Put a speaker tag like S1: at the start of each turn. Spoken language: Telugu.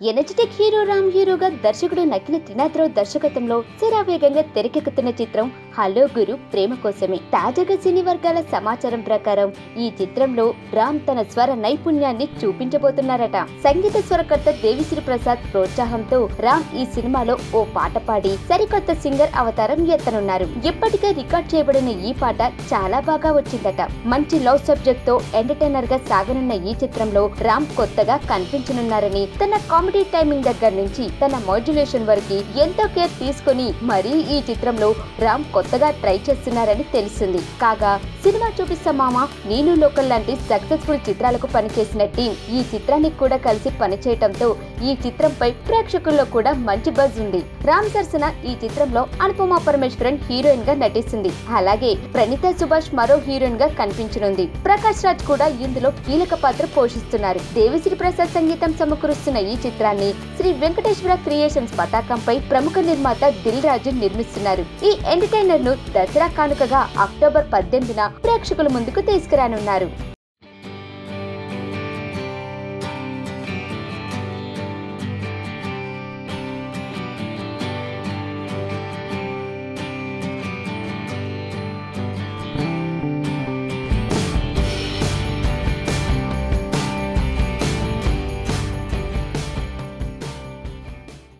S1: ఎనర్జెటిక్ హీరో రామ్ హీరోగా దర్శకుడు నక్కిన త్రినాథరావు దర్శకత్వంలో శరావేగంగా తెరకెక్కుతున్న చిత్రం హలో గురు ప్రేమ కోసమే. తాజాగా సినీ వర్గాల సమాచారం ప్రకారం ఈ చిత్రంలో రామ్ తన స్వర నైపుణ్యాన్ని చూపించబోతున్నారట. సంగీత స్వరకర్త దేవిశ్రీ ప్రసాద్ ప్రోత్సాహంతో రామ్ ఈ సినిమాలో ఓ పాట పాడి సరికొత్త సింగర్ అవతారం ఎత్తనున్నారు. ఇప్పటికే రికార్డ్ చేయబడిన ఈ పాట చాలా బాగా వచ్చిందట. మంచి లవ్ సబ్జెక్ట్తో ఎంటర్టైనర్గా సాగనున్న ఈ చిత్రంలో రామ్ కొత్తగా కనిపించనున్నారని తన కామెడీ టైమింగ్ దగ్గర నుంచి తన మాడ్యులేషన్ వరకు ఎంతో కేర్ తీసుకుని మరీ ఈ చిత్రంలో రామ్ కొత్తగా ట్రై చేస్తున్నారని తెలిసింది. కాగా సినిమా చూపిస్తా మామ నేను లోకల్ లాంటి సక్సెస్ఫుల్ చిత్రాలకు పనిచేసిన టీం. ఈ చిత్రానికి కూడా కలిసి పనిచేయటంతో ఈ చిత్రంపై ప్రేక్షకుల్లో కూడా మంచి బజ్ ఉంది. రామ్ సరసన ఈ చిత్రంలో అనుపమ పరమేశ్వరన్ హీరోయిన్గా నటిస్తుంది. అలాగే ప్రణీత సుభాష్ మరో హీరోయిన్గా కనిపించనుంది. ప్రకాష్ రాజ్ కూడా ఇందులో కీలక పాత్ర పోషిస్తున్నారు. దేవిశ్రీ ప్రసాద్ సంగీతం సమకూరుస్తున్న ఈ చిత్రాన్ని శ్రీ వెంకటేశ్వర క్రియేషన్స్ పతాకంపై ప్రముఖ నిర్మాత దిల్ రాజు నిర్మిస్తున్నారు. ఈ ఎంటర్టైన్ ఎంటర్టైనర్ను దసరా కానుకగా అక్టోబర్ పద్దెనిమిదిన ప్రేక్షకుల ముందుకు తీసుకురానున్నారు.